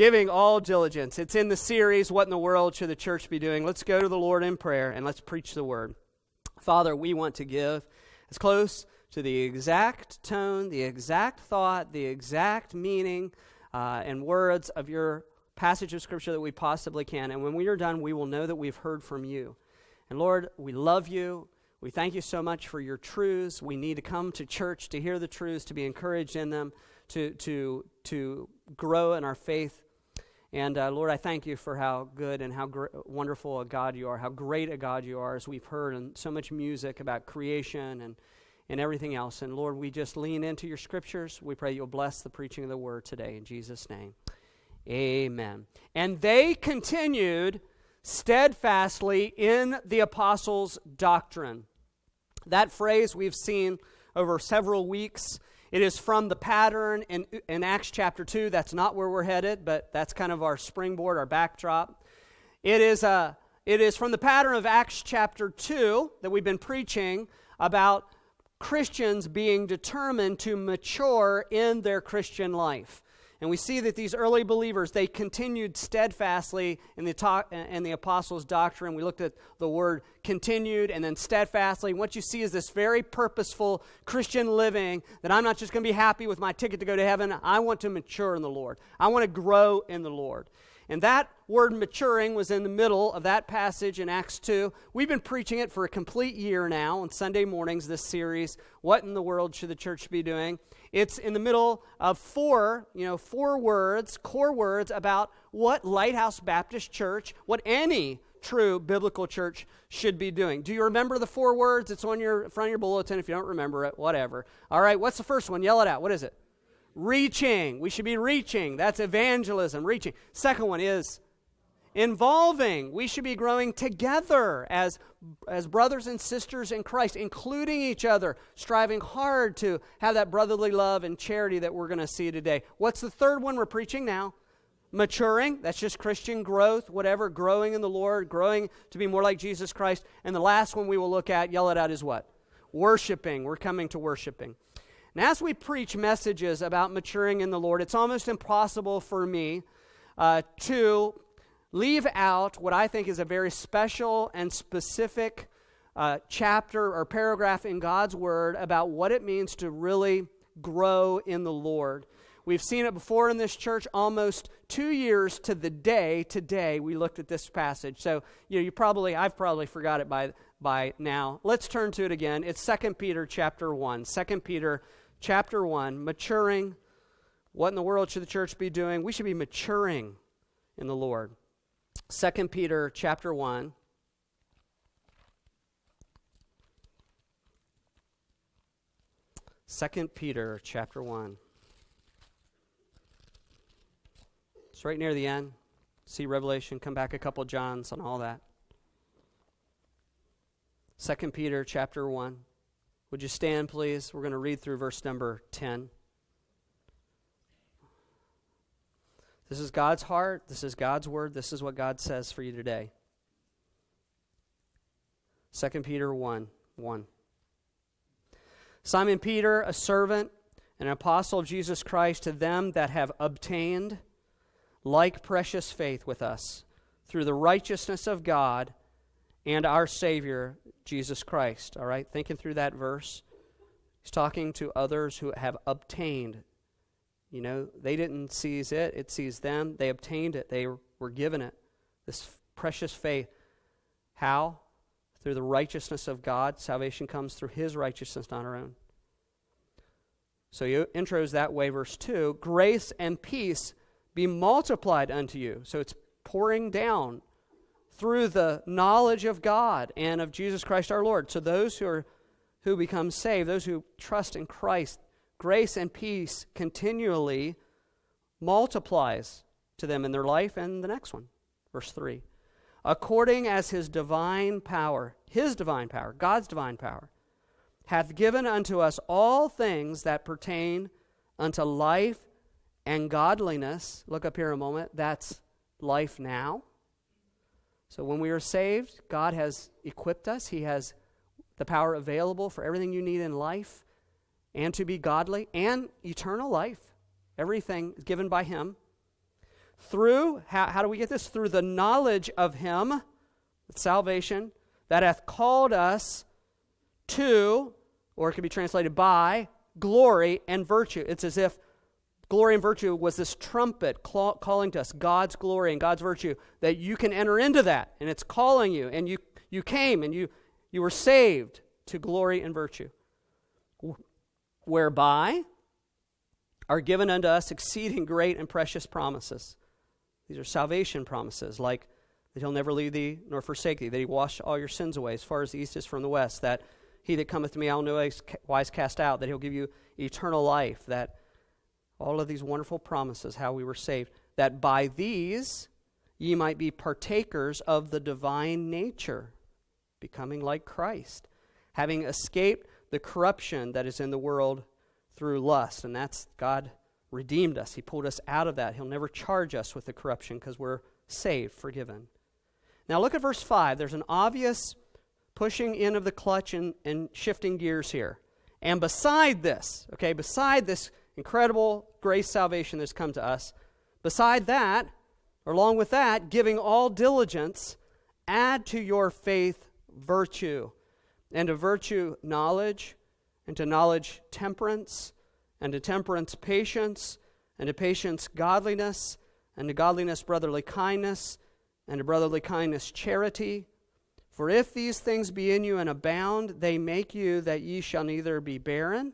giving all diligence. It's in the series, What in the World Should the Church Be Doing? Let's go to the Lord in prayer and let's preach the word. Father, we want to give as close to the exact tone, the exact thought, the exact meaning, uh, and words of your passage of Scripture that we possibly can. And when we are done, we will know that we've heard from you. And Lord, we love you. We thank you so much for your truths. We need to come to church to hear the truths, to be encouraged in them, to, to, to grow in our faith. And uh, Lord, I thank you for how good and how gr- wonderful a God you are, how great a God you are, as we've heard in so much music about creation and, and everything else. And Lord, we just lean into your scriptures. We pray you'll bless the preaching of the word today in Jesus' name. Amen. And they continued steadfastly in the apostles' doctrine. That phrase we've seen over several weeks. It is from the pattern in, in Acts chapter 2. That's not where we're headed, but that's kind of our springboard, our backdrop. It is, a, uh, it is from the pattern of Acts chapter 2 that we've been preaching about Christians being determined to mature in their Christian life. And we see that these early believers, they continued steadfastly in the, talk, in the apostles' doctrine. We looked at the word continued and then steadfastly. What you see is this very purposeful Christian living that I'm not just going to be happy with my ticket to go to heaven. I want to mature in the Lord. I want to grow in the Lord. And that word maturing was in the middle of that passage in Acts 2. We've been preaching it for a complete year now on Sunday mornings, this series, What in the World Should the Church Be Doing? It's in the middle of four, you know, four words, core words about what Lighthouse Baptist Church, what any true biblical church should be doing. Do you remember the four words? It's on your front of your bulletin if you don't remember it, whatever. All right, what's the first one? Yell it out. What is it? Reaching. We should be reaching. That's evangelism, reaching. Second one is involving. We should be growing together as, as brothers and sisters in Christ, including each other, striving hard to have that brotherly love and charity that we're going to see today. What's the third one we're preaching now? Maturing. That's just Christian growth, whatever, growing in the Lord, growing to be more like Jesus Christ. And the last one we will look at, yell it out, is what? Worshiping. We're coming to worshiping. And as we preach messages about maturing in the Lord, it's almost impossible for me uh, to leave out what I think is a very special and specific uh, chapter or paragraph in God's Word about what it means to really grow in the Lord. We've seen it before in this church almost two years to the day today we looked at this passage. So you know, you probably I've probably forgot it by by now. Let's turn to it again. It's 2 Peter chapter 1. 2 Peter chapter 1, maturing. What in the world should the church be doing? We should be maturing in the Lord. 2 Peter chapter 1. Second Peter chapter 1. It's right near the end. See Revelation, come back a couple Johns on all that. Second Peter chapter 1. Would you stand, please? We're going to read through verse number 10. This is God's heart. This is God's word. This is what God says for you today. 2 Peter 1 1. Simon Peter, a servant and an apostle of Jesus Christ, to them that have obtained like precious faith with us through the righteousness of God and our Savior, Jesus Christ. All right, thinking through that verse. He's talking to others who have obtained. You know, they didn't seize it, it seized them. They obtained it, they were given it. This precious faith. How? Through the righteousness of God. Salvation comes through His righteousness, not our own. So he intros that way, verse 2 Grace and peace be multiplied unto you. So it's pouring down through the knowledge of God and of Jesus Christ our Lord. So those who are who become saved, those who trust in Christ, grace and peace continually multiplies to them in their life and the next one. Verse 3. According as his divine power, his divine power, God's divine power, hath given unto us all things that pertain unto life and godliness. Look up here a moment. That's life now so when we are saved, God has equipped us. He has the power available for everything you need in life and to be godly and eternal life. Everything is given by Him through, how, how do we get this? Through the knowledge of Him, salvation, that hath called us to, or it can be translated by, glory and virtue. It's as if glory and virtue was this trumpet calling to us God's glory and God's virtue, that you can enter into that, and it's calling you, and you, you came and you, you were saved to glory and virtue. Whereby are given unto us exceeding great and precious promises. These are salvation promises, like that he'll never leave thee nor forsake thee, that he wash all your sins away as far as the east is from the west, that he that cometh to me I'll no wise cast out, that he'll give you eternal life, that all of these wonderful promises, how we were saved, that by these ye might be partakers of the divine nature, becoming like Christ, having escaped the corruption that is in the world through lust. And that's God redeemed us. He pulled us out of that. He'll never charge us with the corruption because we're saved, forgiven. Now look at verse 5. There's an obvious pushing in of the clutch and, and shifting gears here. And beside this, okay, beside this incredible grace salvation that's come to us, beside that, or along with that, giving all diligence, add to your faith virtue, and to virtue knowledge, and to knowledge temperance, and to temperance patience, and to patience godliness, and to godliness brotherly kindness, and to brotherly kindness charity. For if these things be in you and abound, they make you that ye shall neither be barren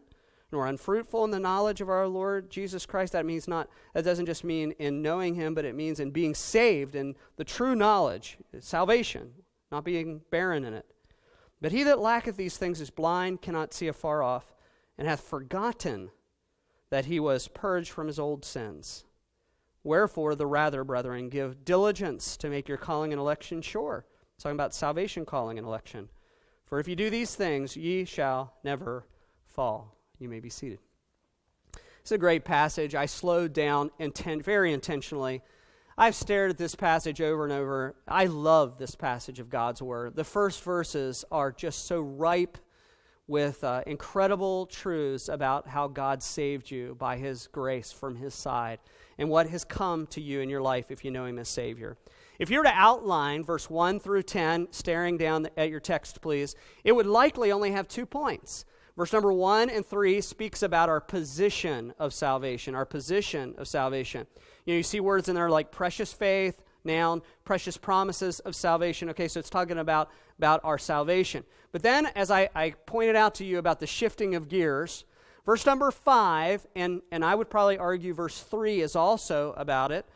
nor unfruitful in the knowledge of our Lord Jesus Christ. That means not, that doesn't just mean in knowing him, but it means in being saved in the true knowledge, salvation, not being barren in it. But he that lacketh these things is blind, cannot see afar off, and hath forgotten that he was purged from his old sins. Wherefore, the rather, brethren, give diligence to make your calling and election sure. It's talking about salvation calling and election. For if you do these things, ye shall never fall. You may be seated. It's a great passage. I slowed down intent, very intentionally I've stared at this passage over and over. I love this passage of God's Word. The first verses are just so ripe with uh, incredible truths about how God saved you by His grace from His side and what has come to you in your life if you know Him as Savior. If you were to outline verse 1 through 10, staring down at your text, please, it would likely only have two points. Verse number 1 and 3 speaks about our position of salvation, our position of salvation. You know, you see words in there like precious faith, noun, precious promises of salvation. Okay, so it's talking about, about our salvation. But then, as I, I pointed out to you about the shifting of gears, verse number 5, and, and I would probably argue verse 3 is also about it,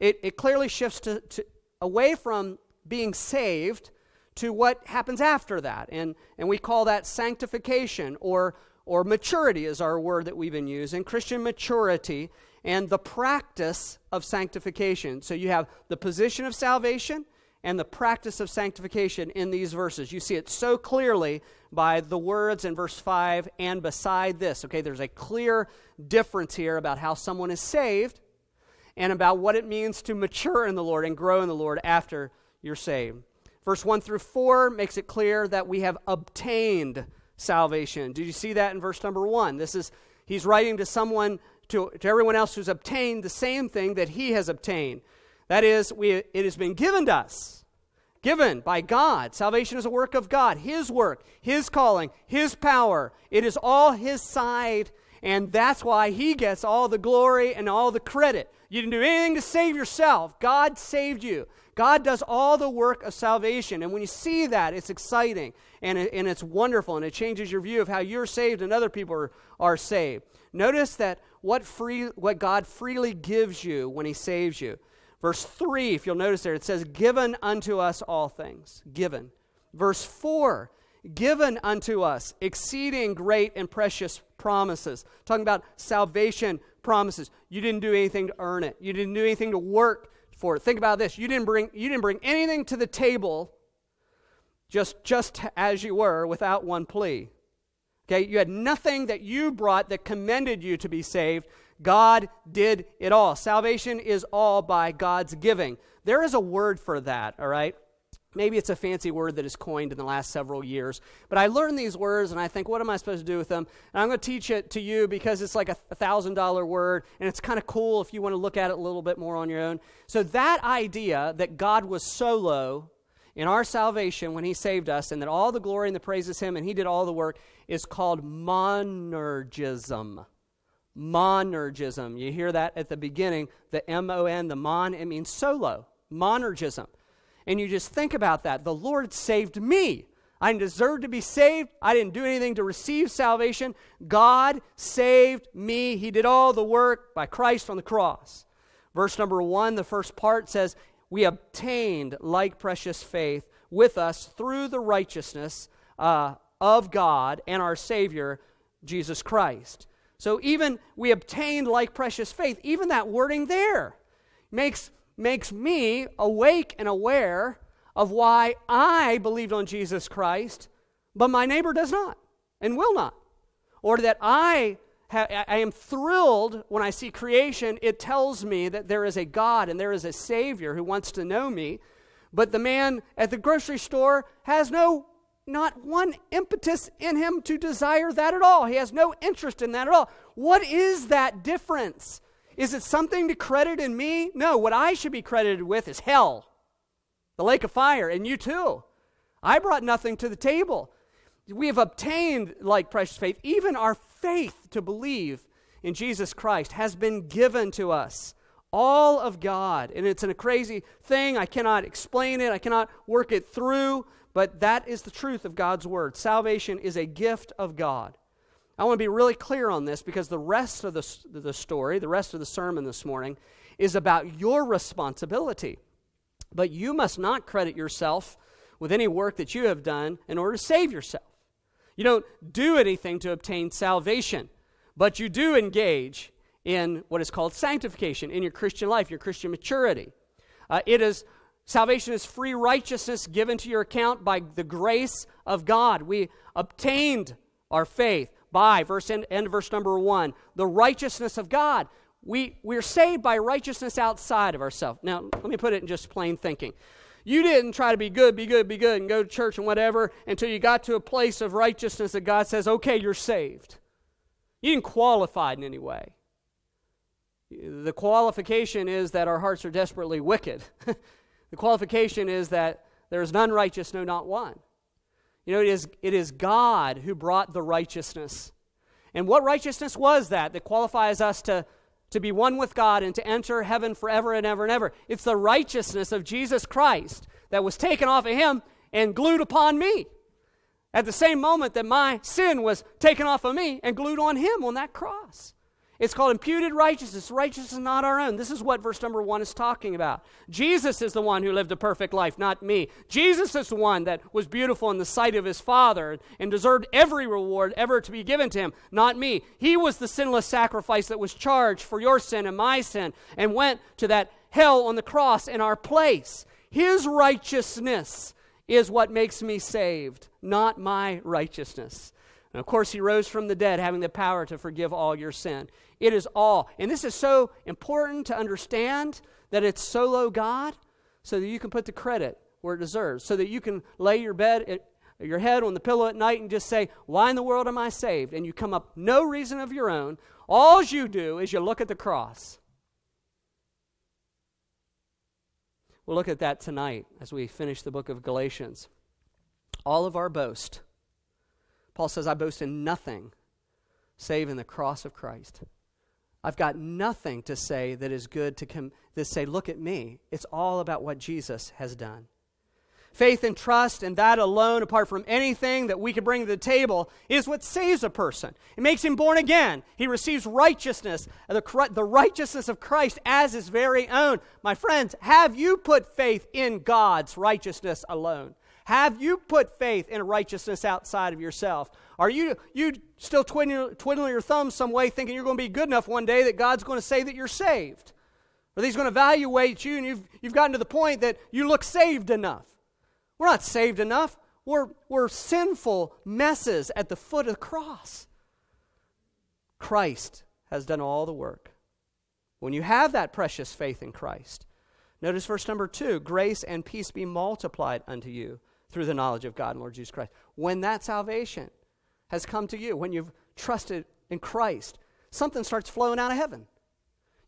it, it clearly shifts to, to, away from being saved to what happens after that. And, and we call that sanctification or, or maturity, is our word that we've been using. Christian maturity and the practice of sanctification. So you have the position of salvation and the practice of sanctification in these verses. You see it so clearly by the words in verse 5 and beside this. Okay, there's a clear difference here about how someone is saved and about what it means to mature in the Lord and grow in the Lord after you're saved. Verse 1 through 4 makes it clear that we have obtained salvation. Did you see that in verse number 1? This is he's writing to someone to, to everyone else who's obtained the same thing that he has obtained. That is, we, it has been given to us, given by God. Salvation is a work of God, His work, His calling, His power. It is all His side, and that's why He gets all the glory and all the credit. You didn't do anything to save yourself, God saved you. God does all the work of salvation. And when you see that, it's exciting and, it, and it's wonderful and it changes your view of how you're saved and other people are, are saved. Notice that what, free, what God freely gives you when He saves you. Verse 3, if you'll notice there, it says, Given unto us all things. Given. Verse 4, given unto us exceeding great and precious promises. Talking about salvation promises. You didn't do anything to earn it, you didn't do anything to work for it. Think about this. You didn't bring, you didn't bring anything to the table just, just as you were without one plea. Okay, you had nothing that you brought that commended you to be saved. God did it all. Salvation is all by God's giving. There is a word for that, all right? Maybe it's a fancy word that is coined in the last several years. But I learned these words and I think, what am I supposed to do with them? And I'm going to teach it to you because it's like a $1,000 word and it's kind of cool if you want to look at it a little bit more on your own. So, that idea that God was solo in our salvation when He saved us and that all the glory and the praise is Him and He did all the work is called monergism. Monergism. You hear that at the beginning, the M O N, the mon, it means solo. Monergism and you just think about that. The Lord saved me. I didn't deserve to be saved. I didn't do anything to receive salvation. God saved me. He did all the work by Christ on the cross. Verse number one, the first part says, We obtained like precious faith with us through the righteousness uh, of God and our Savior, Jesus Christ. So even we obtained like precious faith, even that wording there makes makes me awake and aware of why I believed on Jesus Christ, but my neighbor does not and will not. Or that I, ha- I am thrilled when I see creation. It tells me that there is a God and there is a Savior who wants to know me. But the man at the grocery store has no, not one impetus in him to desire that at all. He has no interest in that at all. What is that difference? Is it something to credit in me? No, what I should be credited with is hell, the lake of fire, and you too. I brought nothing to the table. We have obtained, like precious faith, even our faith to believe in Jesus Christ has been given to us. All of God. And it's a crazy thing. I cannot explain it, I cannot work it through, but that is the truth of God's Word. Salvation is a gift of God. I want to be really clear on this because the rest of the, the story, the rest of the sermon this morning, is about your responsibility. But you must not credit yourself with any work that you have done in order to save yourself. You don't do anything to obtain salvation, but you do engage in what is called sanctification in your Christian life, your Christian maturity. Uh, it is salvation is free righteousness given to your account by the grace of God. We obtained our faith by, verse end, end verse number one, the righteousness of God. We, we're saved by righteousness outside of ourselves. Now, let me put it in just plain thinking. You didn't try to be good, be good, be good, and go to church and whatever until you got to a place of righteousness that God says, okay, you're saved. You didn't qualify in any way. The qualification is that our hearts are desperately wicked. the qualification is that there is none righteous, no, not one. You know, it is, it is God who brought the righteousness. And what righteousness was that that qualifies us to, to be one with God and to enter heaven forever and ever and ever? It's the righteousness of Jesus Christ that was taken off of him and glued upon me. At the same moment that my sin was taken off of me and glued on him on that cross. It's called imputed righteousness. Righteousness is not our own. This is what verse number one is talking about. Jesus is the one who lived a perfect life, not me. Jesus is the one that was beautiful in the sight of his Father and deserved every reward ever to be given to him, not me. He was the sinless sacrifice that was charged for your sin and my sin and went to that hell on the cross in our place. His righteousness is what makes me saved, not my righteousness. And of course, he rose from the dead, having the power to forgive all your sin. It is all. And this is so important to understand that it's solo God so that you can put the credit where it deserves, so that you can lay your bed at, your head on the pillow at night and just say, Why in the world am I saved? And you come up no reason of your own. All you do is you look at the cross. We'll look at that tonight as we finish the book of Galatians. All of our boast Paul says, I boast in nothing save in the cross of Christ. I've got nothing to say that is good to, com- to say, look at me. It's all about what Jesus has done. Faith and trust and that alone, apart from anything that we could bring to the table, is what saves a person. It makes him born again. He receives righteousness, the, the righteousness of Christ as his very own. My friends, have you put faith in God's righteousness alone? Have you put faith in righteousness outside of yourself? Are you, you still twiddling, twiddling your thumbs some way thinking you're going to be good enough one day that God's going to say that you're saved? Or that He's going to evaluate you and you've, you've gotten to the point that you look saved enough? We're not saved enough. We're, we're sinful messes at the foot of the cross. Christ has done all the work. When you have that precious faith in Christ, Notice verse number two grace and peace be multiplied unto you through the knowledge of God and Lord Jesus Christ. When that salvation has come to you, when you've trusted in Christ, something starts flowing out of heaven.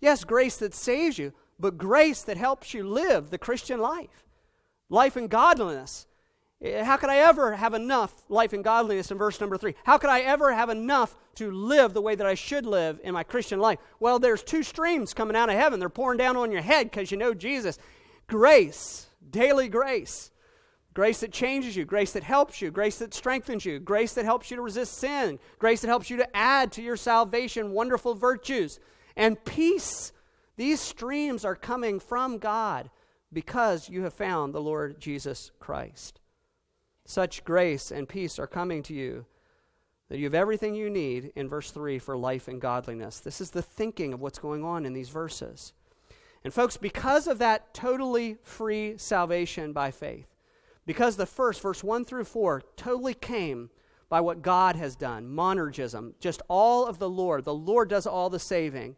Yes, grace that saves you, but grace that helps you live the Christian life, life in godliness. Eh, how could I ever have enough life in godliness in verse number three? How could I ever have enough to live the way that I should live in my Christian life? Well, there's two streams coming out of heaven. They're pouring down on your head because you know Jesus. Grace, daily grace. Grace that changes you, grace that helps you, grace that strengthens you, grace that helps you to resist sin, grace that helps you to add to your salvation wonderful virtues, and peace. These streams are coming from God because you have found the Lord Jesus Christ. Such grace and peace are coming to you that you have everything you need in verse 3 for life and godliness. This is the thinking of what's going on in these verses. And, folks, because of that totally free salvation by faith, because the first, verse 1 through 4, totally came by what God has done, monergism, just all of the Lord. The Lord does all the saving.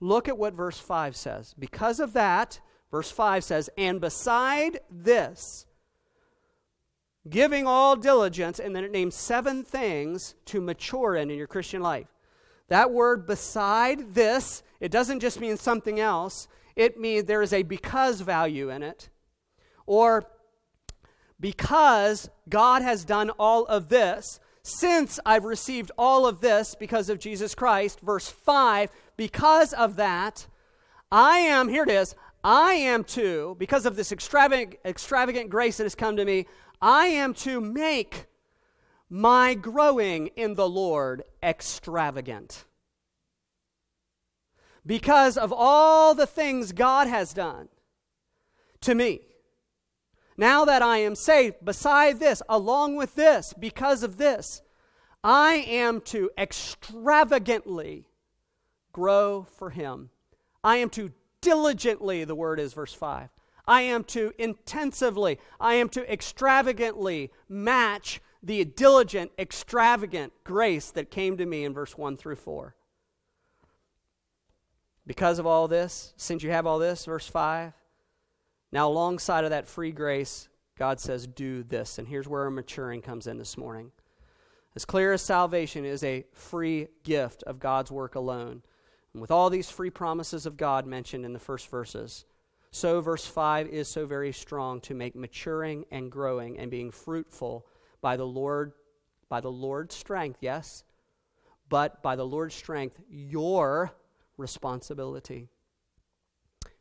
Look at what verse 5 says. Because of that, verse 5 says, And beside this, giving all diligence, and then it names seven things to mature in in your Christian life. That word beside this, it doesn't just mean something else, it means there is a because value in it. Or because God has done all of this, since I've received all of this because of Jesus Christ, verse 5, because of that, I am, here it is, I am to, because of this extravagant, extravagant grace that has come to me, I am to make my growing in the Lord extravagant. Because of all the things God has done to me. Now that I am saved, beside this, along with this, because of this, I am to extravagantly grow for Him. I am to diligently, the word is verse 5. I am to intensively, I am to extravagantly match the diligent, extravagant grace that came to me in verse 1 through 4. Because of all this, since you have all this, verse 5, now alongside of that free grace, God says, do this. And here's where our maturing comes in this morning. As clear as salvation is a free gift of God's work alone, and with all these free promises of God mentioned in the first verses, so, verse 5 is so very strong to make maturing and growing and being fruitful by the Lord, by the Lord's strength, yes, but by the Lord's strength, your responsibility,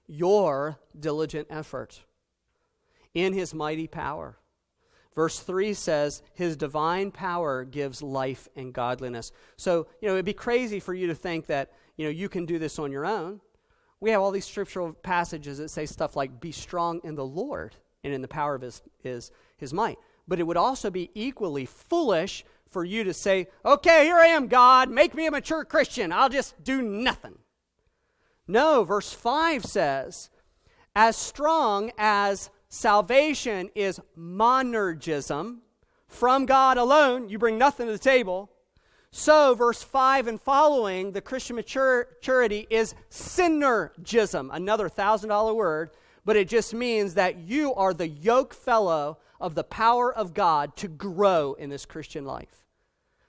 your diligent effort in his mighty power. Verse 3 says, His divine power gives life and godliness. So, you know, it'd be crazy for you to think that, you know, you can do this on your own we have all these scriptural passages that say stuff like, be strong in the Lord and in the power of his, his, his might. But it would also be equally foolish for you to say, okay, here I am, God, make me a mature Christian. I'll just do nothing. No, verse 5 says, as strong as salvation is monergism, from God alone, you bring nothing to the table. So, verse 5 and following, the Christian maturity is synergism, another $1,000 word, but it just means that you are the yoke fellow of the power of God to grow in this Christian life.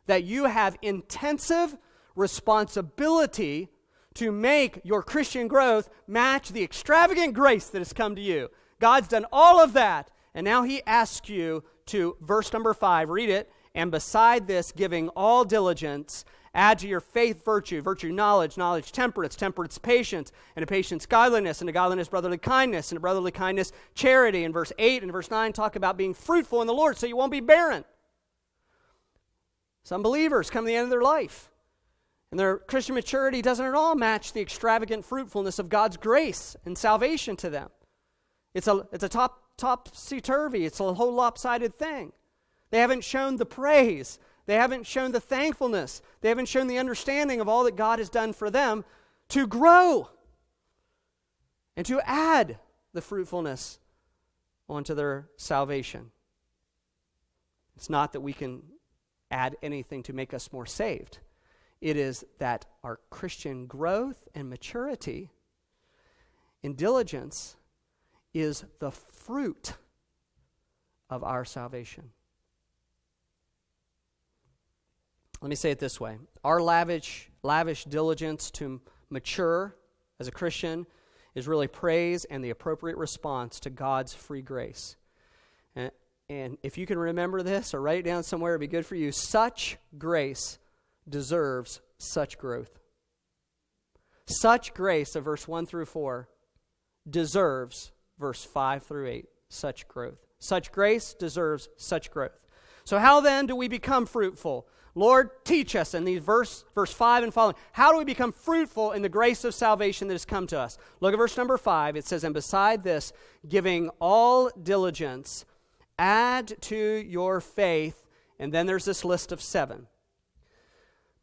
That you have intensive responsibility to make your Christian growth match the extravagant grace that has come to you. God's done all of that, and now He asks you to, verse number 5, read it and beside this, giving all diligence, add to your faith virtue, virtue knowledge, knowledge temperance, temperance patience, and a patience godliness, and a godliness brotherly kindness, and a brotherly kindness charity. In verse 8 and verse 9 talk about being fruitful in the Lord so you won't be barren. Some believers come to the end of their life, and their Christian maturity doesn't at all match the extravagant fruitfulness of God's grace and salvation to them. It's a, it's a top, topsy-turvy, it's a whole lopsided thing. They haven't shown the praise. They haven't shown the thankfulness. They haven't shown the understanding of all that God has done for them to grow and to add the fruitfulness onto their salvation. It's not that we can add anything to make us more saved. It is that our Christian growth and maturity in diligence is the fruit of our salvation. Let me say it this way our lavish, lavish diligence to mature as a Christian is really praise and the appropriate response to God's free grace. And, and if you can remember this or write it down somewhere, it'd be good for you. Such grace deserves such growth. Such grace of verse 1 through 4 deserves verse 5 through 8 such growth. Such grace deserves such growth. So, how then do we become fruitful? Lord, teach us in these verse, verse 5 and following. How do we become fruitful in the grace of salvation that has come to us? Look at verse number 5. It says, And beside this, giving all diligence, add to your faith. And then there's this list of seven.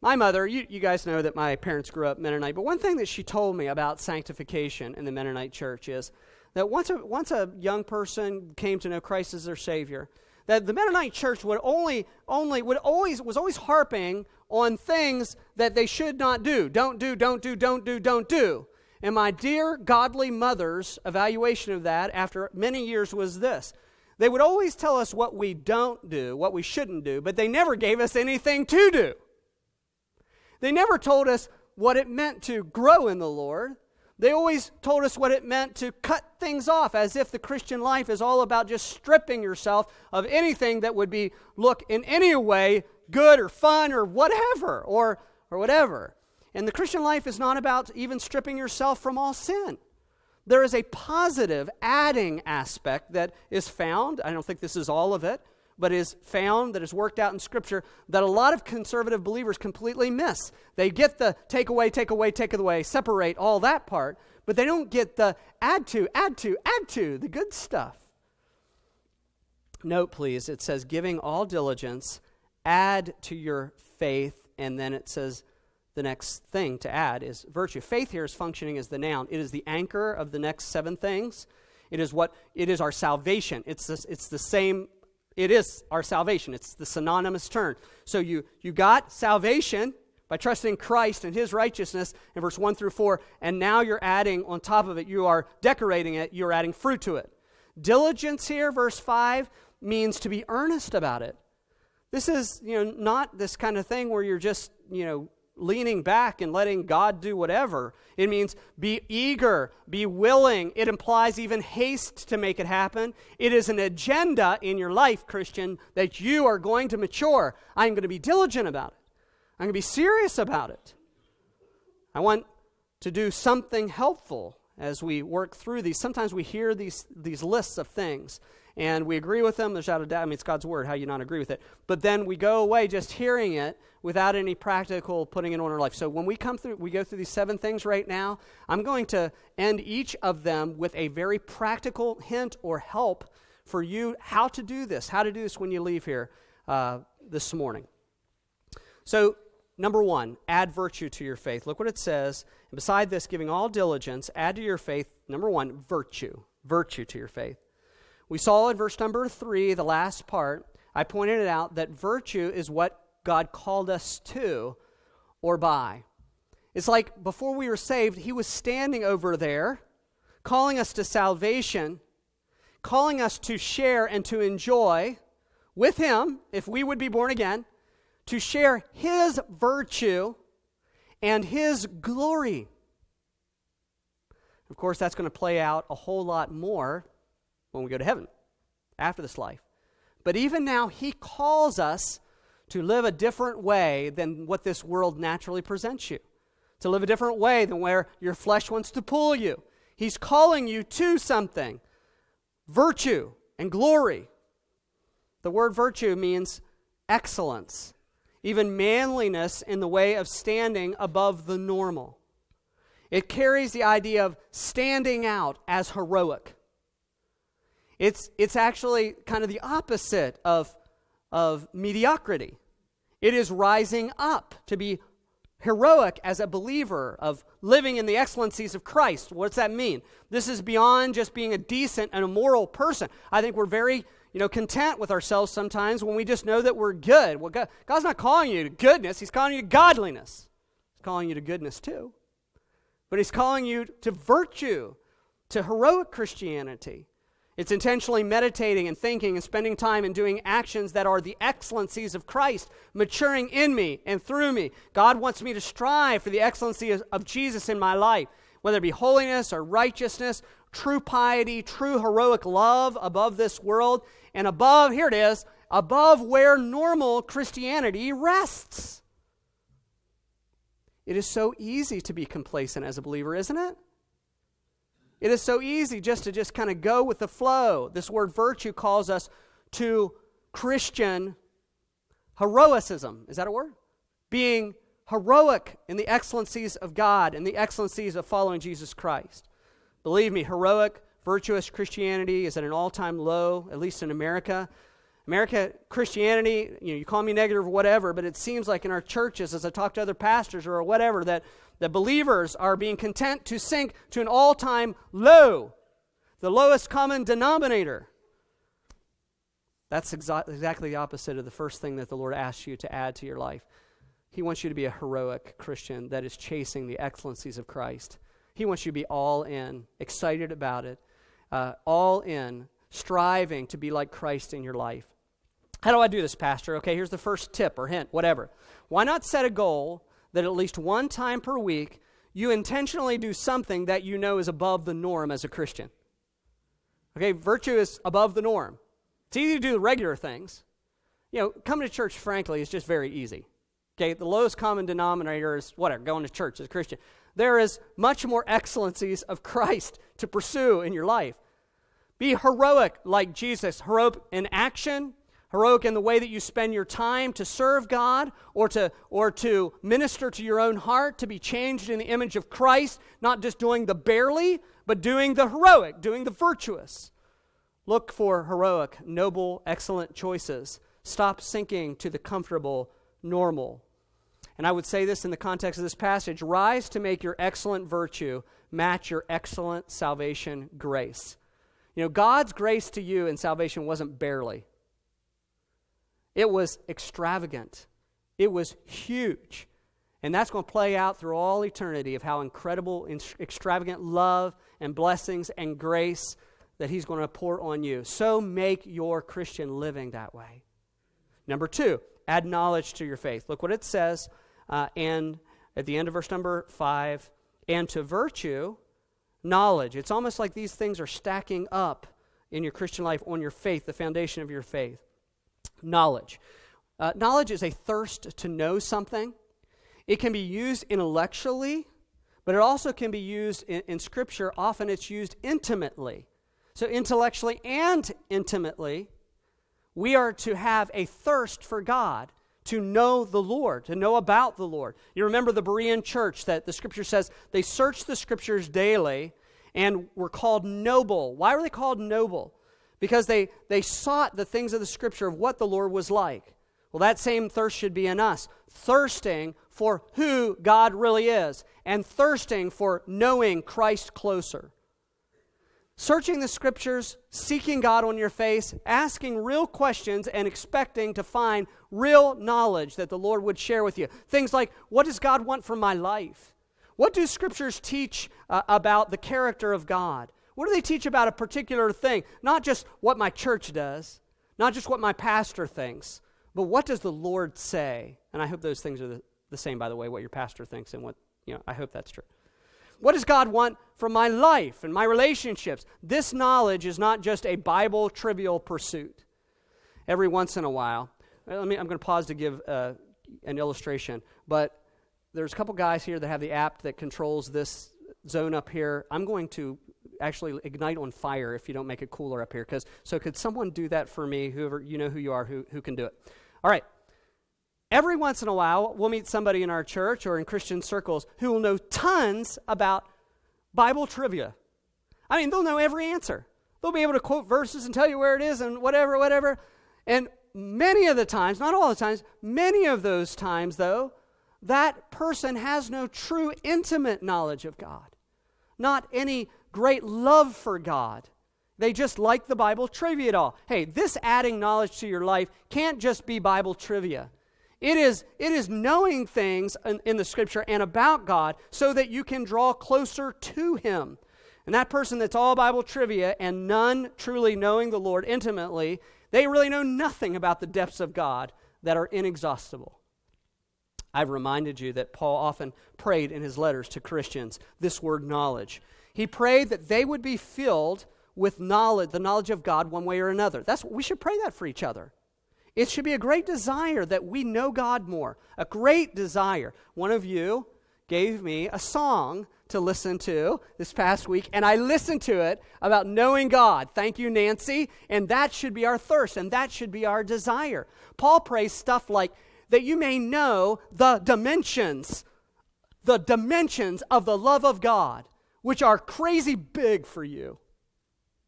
My mother, you, you guys know that my parents grew up Mennonite, but one thing that she told me about sanctification in the Mennonite church is that once a, once a young person came to know Christ as their Savior, that the Mennonite church would only, only, would always, was always harping on things that they should not do. Don't do, don't do, don't do, don't do. And my dear godly mother's evaluation of that after many years was this. They would always tell us what we don't do, what we shouldn't do, but they never gave us anything to do. They never told us what it meant to grow in the Lord. They always told us what it meant to cut things off, as if the Christian life is all about just stripping yourself of anything that would be, look, in any way good or fun or whatever, or, or whatever. And the Christian life is not about even stripping yourself from all sin. There is a positive adding aspect that is found. I don't think this is all of it, but is found, that is worked out in Scripture, that a lot of conservative believers completely miss. They get the take away, take away, take away, separate all that part, but they don't get the add to, add to, add to, the good stuff. Note, please, it says, giving all diligence, add to your faith, and then it says, the next thing to add is virtue. Faith here is functioning as the noun. It is the anchor of the next seven things. It is what it is our salvation. It's the, it's the same it is our salvation. It's the synonymous term. So you, you got salvation by trusting Christ and his righteousness in verse 1 through 4, and now you're adding on top of it, you are decorating it, you're adding fruit to it. Diligence here, verse 5, means to be earnest about it. This is, you know, not this kind of thing where you're just, you know, leaning back and letting God do whatever. It means be eager, be willing. It implies even haste to make it happen. It is an agenda in your life, Christian, that you are going to mature. I'm going to be diligent about it, I'm going to be serious about it. I want to do something helpful as we work through these. Sometimes we hear these, these lists of things and we agree with them. There's out of doubt. I mean, it's God's word. How you not agree with it? But then we go away just hearing it without any practical putting it on our life. So when we come through, we go through these seven things right now. I'm going to end each of them with a very practical hint or help for you how to do this, how to do this when you leave here uh, this morning. So number one, add virtue to your faith. Look what it says. And beside this, giving all diligence, add to your faith. Number one, virtue. Virtue to your faith. We saw in verse number three, the last part, I pointed it out that virtue is what God called us to or by. It's like before we were saved, He was standing over there, calling us to salvation, calling us to share and to enjoy with Him, if we would be born again, to share His virtue and His glory. Of course, that's going to play out a whole lot more when we go to heaven after this life. But even now, He calls us to live a different way than what this world naturally presents you, to live a different way than where your flesh wants to pull you. He's calling you to something virtue and glory. The word virtue means excellence, even manliness in the way of standing above the normal. It carries the idea of standing out as heroic. It's, it's actually kind of the opposite of, of mediocrity. It is rising up to be heroic as a believer, of living in the excellencies of Christ. What's that mean? This is beyond just being a decent and a moral person. I think we're very you know, content with ourselves sometimes when we just know that we're good. Well, God, God's not calling you to goodness, He's calling you to godliness. He's calling you to goodness too. But He's calling you to virtue, to heroic Christianity. It's intentionally meditating and thinking and spending time and doing actions that are the excellencies of Christ maturing in me and through me. God wants me to strive for the excellency of, Jesus in my life, whether it be holiness or righteousness, true piety, true heroic love above this world, and above, here it is, above where normal Christianity rests. It is so easy to be complacent as a believer, isn't it? It is so easy just to just kind of go with the flow. This word virtue calls us to Christian heroicism. Is that a word? Being heroic in the excellencies of God and the excellencies of following Jesus Christ. Believe me, heroic, virtuous Christianity is at an all time low, at least in America. America, Christianity, you know, you call me negative or whatever, but it seems like in our churches, as I talk to other pastors or whatever, that the believers are being content to sink to an all time low, the lowest common denominator. That's exa- exactly the opposite of the first thing that the Lord asks you to add to your life. He wants you to be a heroic Christian that is chasing the excellencies of Christ. He wants you to be all in, excited about it, uh, all in, striving to be like Christ in your life. How do I do this, Pastor? Okay, here's the first tip or hint, whatever. Why not set a goal that at least one time per week you intentionally do something that you know is above the norm as a Christian? Okay, virtue is above the norm. It's easy to do the regular things. You know, coming to church, frankly, is just very easy. Okay, the lowest common denominator is whatever, going to church as a Christian. There is much more excellencies of Christ to pursue in your life. Be heroic like Jesus, heroic in action, heroic in the way that you spend your time to serve God or to, or to minister to your own heart, to be changed in the image of Christ, not just doing the barely, but doing the heroic, doing the virtuous. Look for heroic, noble, excellent choices. Stop sinking to the comfortable, normal. And I would say this in the context of this passage rise to make your excellent virtue match your excellent salvation grace. You know, God's grace to you in salvation wasn't barely. It was extravagant, it was huge. And that's going to play out through all eternity of how incredible, extravagant love and blessings and grace that He's going to pour on you. So make your Christian living that way. Number two, add knowledge to your faith. Look what it says, uh, and at the end of verse number five, and to virtue, knowledge. It's almost like these things are stacking up in your Christian life on your faith, the foundation of your faith knowledge. Uh, knowledge is a thirst to know something. It can be used intellectually, but it also can be used in, in Scripture. Often it's used intimately. So, intellectually and intimately, we are to have a thirst for God, to know the Lord, to know about the Lord. You remember the Berean church that the Scripture says they searched the Scriptures daily and were called noble. Why were they called noble? Because they, they sought the things of the Scripture of what the Lord was like. Well, that same thirst should be in us, thirsting for who God really is and thirsting for knowing Christ closer. Searching the Scriptures, seeking God on your face, asking real questions, and expecting to find real knowledge that the Lord would share with you. Things like, what does God want from my life? What do Scriptures teach uh, about the character of God? What do they teach about a particular thing? Not just what my church does, not just what my pastor thinks, but what does the Lord say? And I hope those things are the, the same, by the way, what your pastor thinks and what, you know, I hope that's true. What does God want from my life and my relationships? This knowledge is not just a Bible trivial pursuit. Every once in a while, uh, let me, I'm going to pause to give uh, an illustration, but there's a couple guys here that have the app that controls this zone up here. I'm going to actually ignite on fire if you don't make it cooler up here. Because so could someone do that for me? Whoever you know who you are, who who can do it? All right. Every once in a while, we'll meet somebody in our church or in Christian circles who will know tons about Bible trivia. I mean, they'll know every answer. They'll be able to quote verses and tell you where it is and whatever, whatever. And many of the times, not all the times, many of those times, though, that person has no true intimate knowledge of God. Not any great love for God. They just like the Bible trivia at all. Hey, this adding knowledge to your life can't just be Bible trivia. It is, it is knowing things in, in the Scripture and about God so that you can draw closer to Him. And that person that's all Bible trivia and none truly knowing the Lord intimately, they really know nothing about the depths of God that are inexhaustible. I've reminded you that Paul often prayed in his letters to Christians this word knowledge. He prayed that they would be filled with knowledge, the knowledge of God one way or another. That's we should pray that for each other. It should be a great desire that we know God more. A great desire. One of you gave me a song to listen to this past week, and I listened to it about knowing God. Thank you, Nancy. And that should be our thirst, and that should be our desire. Paul prays stuff like, that you may know the dimensions, the dimensions of the love of God, which are crazy big for you.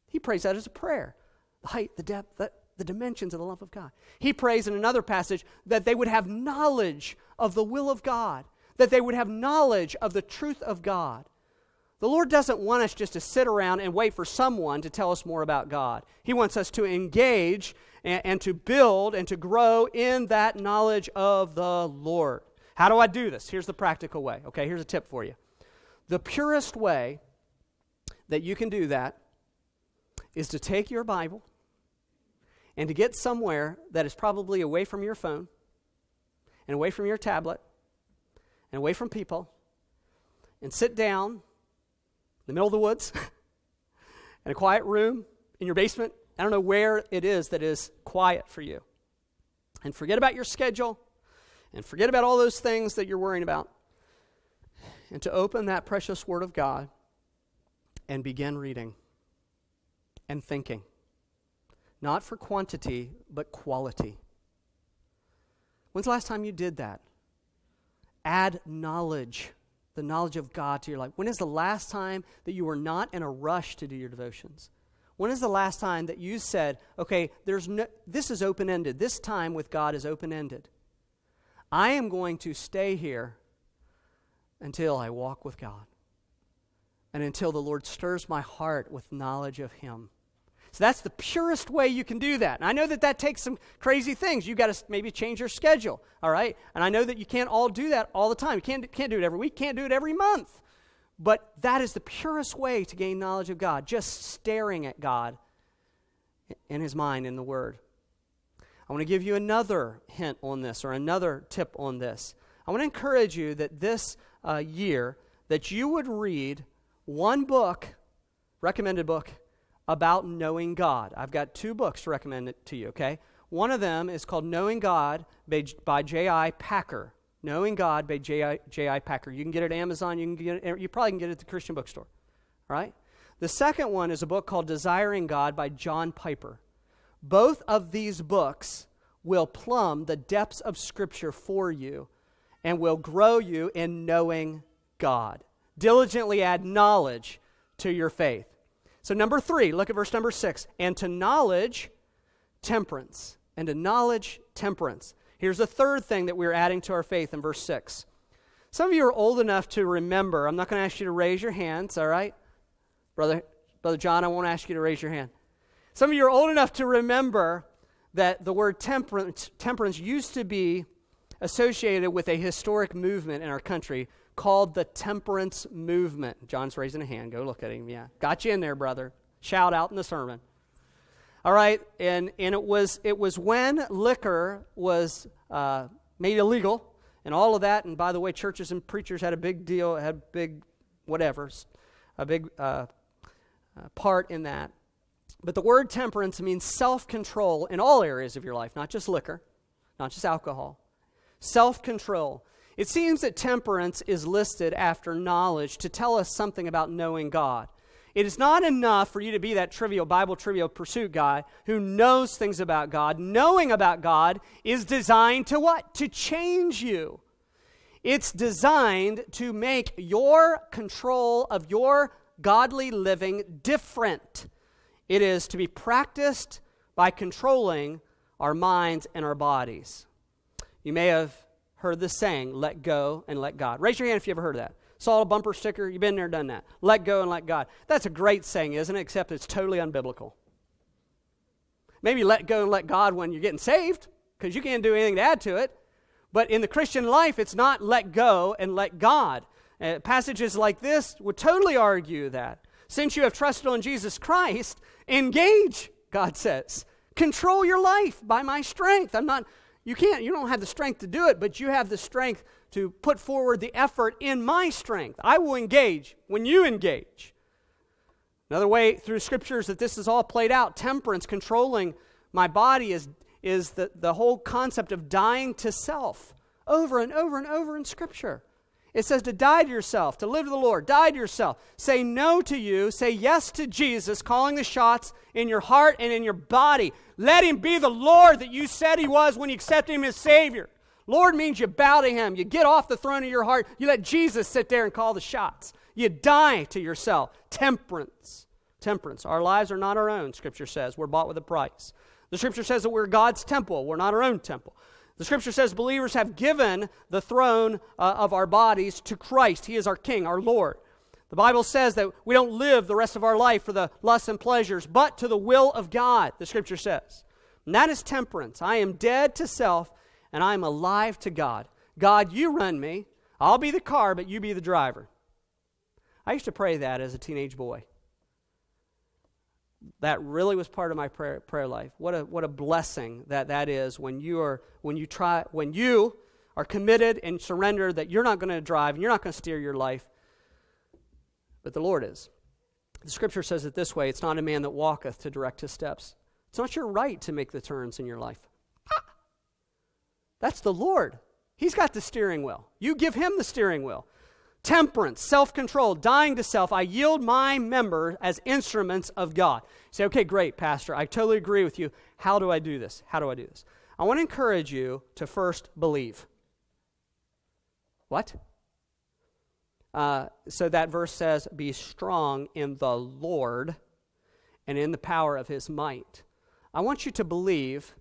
He prays that as a prayer the height, the depth, the, the dimensions of the love of God. He prays in another passage that they would have knowledge of the will of God that they would have knowledge of the truth of God. The Lord doesn't want us just to sit around and wait for someone to tell us more about God. He wants us to engage and, and, to build and to grow in that knowledge of the Lord. How do I do this? Here's the practical way. Okay, here's a tip for you. The purest way that you can do that is to take your Bible and to get somewhere that is probably away from your phone and away from your tablet and away from people and sit down in the middle of the woods in a quiet room in your basement. I don't know where it is that is quiet for you. And forget about your schedule and forget about all those things that you're worrying about. And to open that precious Word of God and begin reading and thinking. Not for quantity, but quality. When's the last time you did that? add knowledge, the knowledge of God to your life. When is the last time that you were not in a rush to do your devotions? When is the last time that you said, okay, there's no, this is open ended. This time with God is open ended. I am going to stay here until I walk with God and until the Lord stirs my heart with knowledge of Him. So that's the purest way you can do that. And I know that that takes some crazy things. You've got to maybe change your schedule, all right? And I know that you can't all do that all the time. You can't, can't do it every week, can't do it every month. But that is the purest way to gain knowledge of God, just staring at God in His mind, in the Word. I want to give you another hint on this or another tip on this. I want to encourage you that this uh, year that you would read one book, recommended book, about knowing God. I've got two books to recommend it to you, okay? One of them is called Knowing God by, J.I. Packer. Knowing God by J.I. Packer. You can get it at Amazon. You, can get it, you probably can get it at the Christian bookstore. All right? The second one is a book called Desiring God by John Piper. Both of these books will plumb the depths of Scripture for you and will grow you in knowing God. Diligently add knowledge to your faith. So, number three, look at verse number six. And to knowledge, temperance. And to knowledge, temperance. Here's the third thing that we're adding to our faith in verse six. Some of you are old enough to remember. I'm not going to ask you to raise your hands, all right? Brother, Brother John, I won't ask you to raise your hand. Some of you are old enough to remember that the word temperance, temperance used to be associated with a historic movement in our country called the temperance movement. John's raising a hand. Go look at him. Yeah. Got you in there, brother. Shout out in the sermon. All right, and, and it was it was when liquor was uh, made illegal and all of that. And by the way, churches and preachers had a big deal, had big whatever's, a big uh, uh, part in that. But the word temperance means self control in all areas of your life, not just liquor, not just alcohol. Self control. It seems that temperance is listed after knowledge to tell us something about knowing God. It is not enough for you to be that trivial Bible trivial pursuit guy who knows things about God. Knowing about God is designed to what? To change you. It's designed to make your control of your godly living different. It is to be practiced by controlling our minds and our bodies. You may have heard this saying, let go and let God. Raise your hand if you ever heard that. Saw a bumper sticker, you've been there, done that. Let go and let God. That's a great saying, isn't it? Except it's totally unbiblical. Maybe let go and let God when you're getting saved, because you can't do anything to add to it. But in the Christian life, it's not let go and let God. Uh, passages like this would totally argue that. Since you have trusted on Jesus Christ, engage, God says. Control your life by my strength. I'm not, you can't, you don't have the strength to do it, but you have the strength to put forward the effort in my strength. I will engage when you engage. Another way through scriptures that this is all played out temperance, controlling my body, is, is the, the whole concept of dying to self over and over and over in scripture. It says to die to yourself, to live to the Lord, die to yourself. Say no to you, say yes to Jesus, calling the shots in your heart and in your body. Let him be the Lord that you said he was when you accepted him as Savior. Lord means you bow to him, you get off the throne of your heart, you let Jesus sit there and call the shots. You die to yourself. Temperance. Temperance. Our lives are not our own, Scripture says. We're bought with a price. The Scripture says that we're God's temple, we're not our own temple. The scripture says believers have given the throne uh, of our bodies to Christ. He is our King, our Lord. The Bible says that we don't live the rest of our life for the lusts and pleasures, but to the will of God, the scripture says. And that is temperance. I am dead to self and I am alive to God. God, you run me. I'll be the car, but you be the driver. I used to pray that as a teenage boy that really was part of my prayer, prayer life. What a, what a blessing that that is when you are when you try when you are committed and surrendered that you're not going to drive and you're not going to steer your life, but the Lord is. The scripture says it this way it's not a man that walketh to direct his steps. It's not your right to make the turns in your life. Ah! That's the Lord. He's got the steering wheel. You give him the steering wheel temperance, self control, dying to self. I yield my members as instruments of God. You say, okay, great, Pastor. I totally agree with you. How do I do this? How do I do this? I want to encourage you to first believe. What? Uh, so that verse says, Be strong in the Lord and in the power of his might. I want you to believe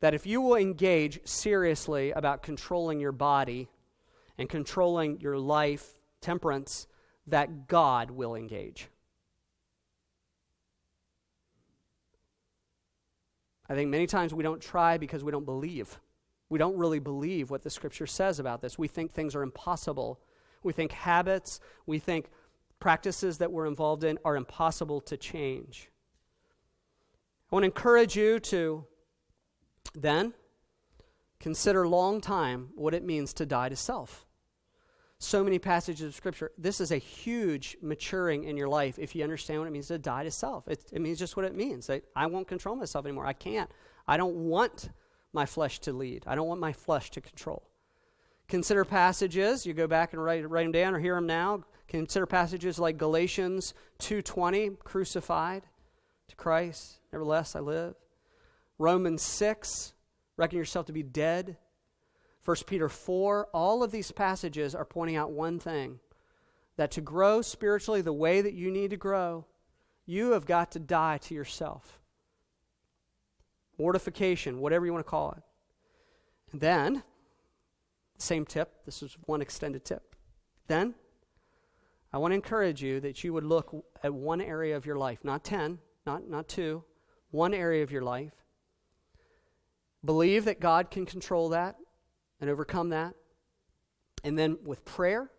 that if you will engage seriously about controlling your body and controlling your life temperance that God will engage. I think many times we don't try because we don't believe. We don't really believe what the scripture says about this. We think things are impossible. We think habits, we think practices that we're involved in are impossible to change. I want to encourage you to then consider long time what it means to die to self so many passages of Scripture. This is a huge maturing in your life if you understand what it means to die to self. It, it means just what it means. That I won't control myself anymore. I can't. I don't want my flesh to lead. I don't want my flesh to control. Consider passages. You go back and write, write them down or hear them now. Consider passages like Galatians 2.20, crucified to Christ. Nevertheless, I live. Romans 6, reckon yourself to be dead 1 Peter 4, all of these passages are pointing out one thing that to grow spiritually the way that you need to grow, you have got to die to yourself. Mortification, whatever you want to call it. And then, same tip, this is one extended tip. Then, I want to encourage you that you would look at one area of your life, not 10, not, not two, one area of your life. Believe that God can control that and overcome that. And then with prayer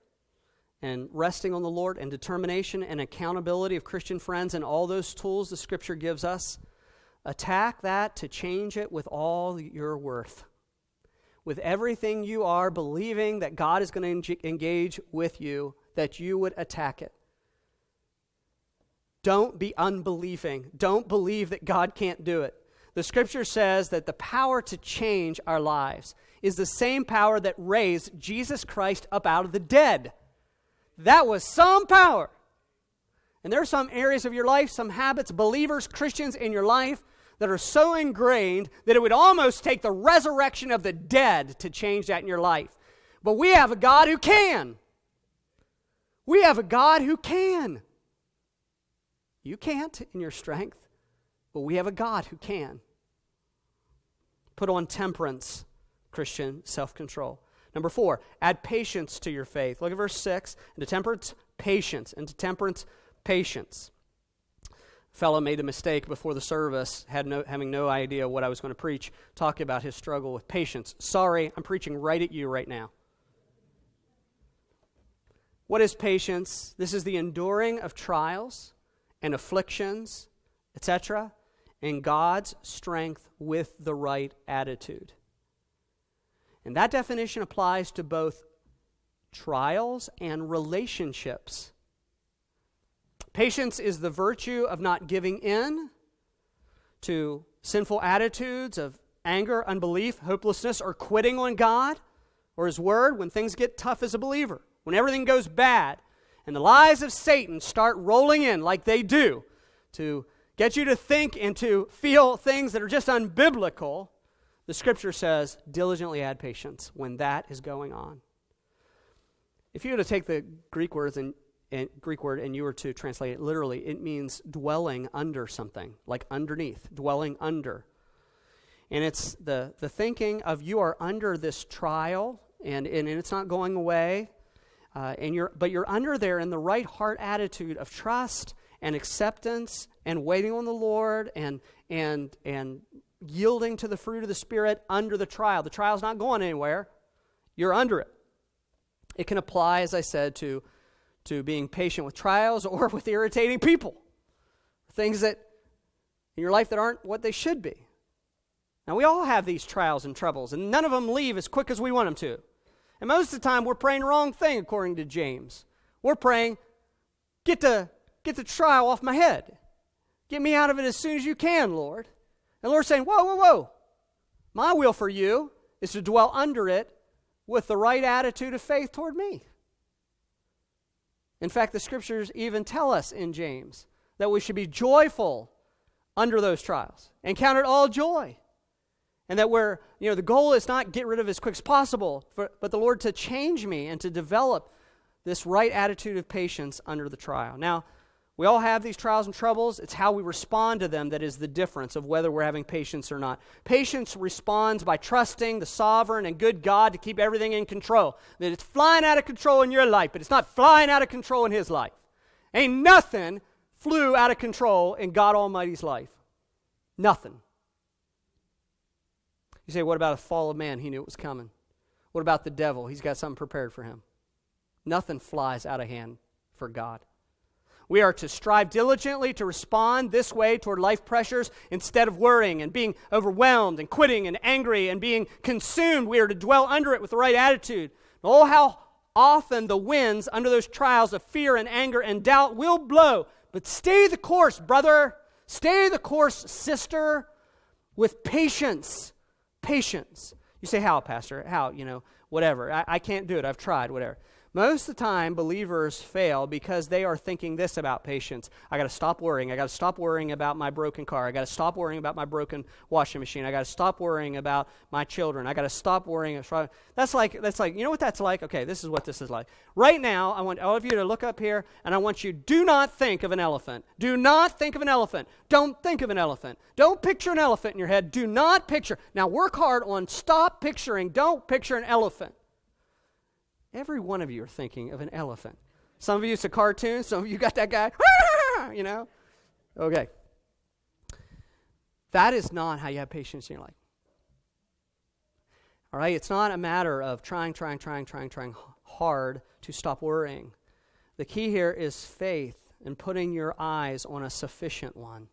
and resting on the Lord and determination and accountability of Christian friends and all those tools the Scripture gives us, attack that to change it with all your worth. With everything you are, believing that God is going to engage with you, that you would attack it. Don't be unbelieving. Don't believe that God can't do it. The scripture says that the power to change our lives is the same power that raised Jesus Christ up out of the dead. That was some power. And there are some areas of your life, some habits, believers, Christians in your life that are so ingrained that it would almost take the resurrection of the dead to change that in your life. But we have a God who can. We have a God who can. You can't in your strength, we have a God who can. Put on temperance Christian self control. Number four, add patience to your faith. Look at verse 6. And to temperance, patience. And to temperance, patience. Fellow made a mistake before the service, had no, having no idea what I was going to preach, talking about his struggle with patience. Sorry, I'm preaching right at you right now. What is patience? This is the enduring of trials and afflictions, etc., and God's strength with the right attitude. And that definition applies to both trials and relationships. Patience is the virtue of not giving in to sinful attitudes of anger, unbelief, hopelessness, or quitting on God or His Word when things get tough as a believer, when everything goes bad, and the lies of Satan start rolling in like they do to get you to think and to feel things that are just unbiblical, the Scripture says, diligently add patience when that is going on. If you were to take the Greek words and, and, Greek word and you were to translate it literally, it means dwelling under something, like underneath, dwelling under. And it's the, the thinking of you are under this trial and, and it's not going away. Uh, and you're, but you're under there in the right heart attitude of trust and acceptance and waiting on the Lord and, and, and yielding to the fruit of the Spirit under the trial. The trial's not going anywhere, you're under it. It can apply, as I said, to, to being patient with trials or with irritating people, things that in your life that aren't what they should be. Now, we all have these trials and troubles, and none of them leave as quick as we want them to. And most of the time, we're praying the wrong thing, according to James. We're praying, get the, get the trial off my head. Get me out of it as soon as you can, Lord. And the Lord's saying, whoa, whoa, whoa. My will for you is to dwell under it with the right attitude of faith toward me. In fact, the scriptures even tell us in James that we should be joyful under those trials and count it all joy. And that we're, you know, the goal is not get rid of as quick as possible, for, but the Lord to change me and to develop this right attitude of patience under the trial. Now, we all have these trials and troubles. It's how we respond to them that is the difference of whether we're having patience or not. Patience responds by trusting the sovereign and good God to keep everything in control. That it's flying out of control in your life, but it's not flying out of control in His life. Ain't nothing flew out of control in God Almighty's life. Nothing. You say, what about a fall of man? He knew it was coming. What about the devil? He's got something prepared for him. Nothing flies out of hand for God. We are to strive diligently to respond this way toward life pressures instead of worrying and being overwhelmed and quitting and angry and being consumed. We are to dwell under it with the right attitude. Oh, how often the winds under those trials of fear and anger and doubt will blow. But stay the course, brother. Stay the course, sister, with patience. Patience. You say, How, Pastor? How? You know, whatever. I, I can't do it. I've tried, whatever. Most of the time, believers fail because they are thinking this about patience. I got to stop worrying. I got to stop worrying about my broken car. I got to stop worrying about my broken washing machine. I got to stop worrying about my children. I got to stop worrying. That's like that's like you know what that's like. Okay, this is what this is like. Right now, I want all of you to look up here, and I want you do not think of an elephant. Do not think of an elephant. Don't think of an elephant. Don't picture an elephant in your head. Do not picture. Now work hard on stop picturing. Don't picture an elephant. Every one of you are thinking of an elephant. Some of you, it's a cartoon. Some of you got that guy, you know? Okay. That is not how you have patience in your life. All right? It's not a matter of trying, trying, trying, trying, trying hard to stop worrying. The key here is faith and putting your eyes on a sufficient one.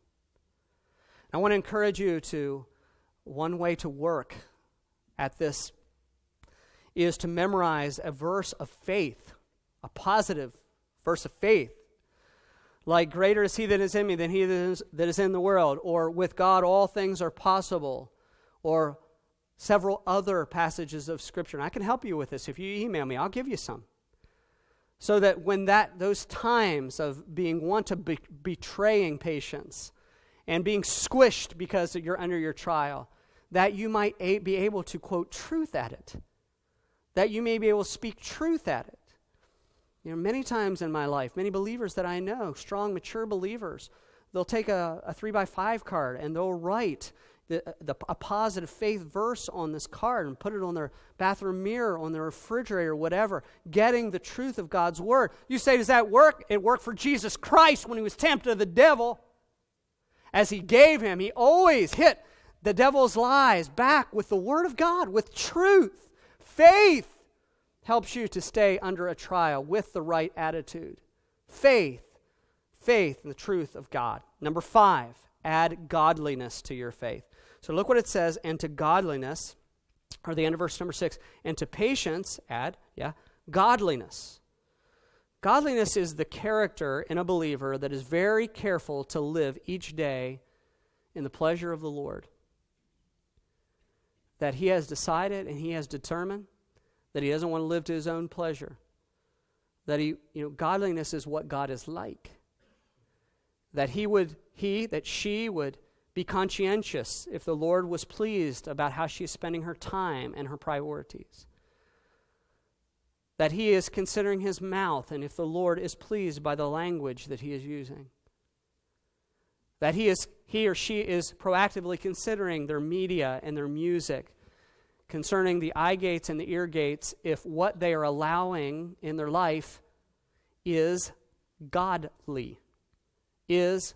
I want to encourage you to, one way to work at this is to memorize a verse of faith, a positive verse of faith. Like, greater is he that is in me than he that is, that is in the world, or with God all things are possible, or several other passages of Scripture. And I can help you with this. If you email me, I'll give you some. So that when that those times of being one to be, betraying patience and being squished because you're under your trial, that you might a, be able to quote truth at it that you may be able to speak truth at it. You know, many times in my life, many believers that I know, strong, mature believers, they'll take a, a three by five card and they'll write the, the, a positive faith verse on this card and put it on their bathroom mirror, on their refrigerator, whatever, getting the truth of God's word. You say, does that work? It worked for Jesus Christ when he was tempted of the devil. As he gave him, he always hit the devil's lies back with the word of God, with truth. Faith helps you to stay under a trial with the right attitude. Faith. faith in the truth of God. Number five, add godliness to your faith. So look what it says, and to godliness, or the end of verse number six, and to patience, add, yeah, godliness. Godliness is the character in a believer that is very careful to live each day in the pleasure of the Lord. That he has decided and he has determined that he doesn't want to live to his own pleasure. That he, you know, godliness is what God is like. That he would, he, that she would be conscientious if the Lord was pleased about how she is spending her time and her priorities that he is considering his mouth and if the Lord is pleased by the language that he is using. That he, is, he or she is proactively considering their media and their music, concerning the eye gates and the ear gates, if what they are allowing in their life is godly, is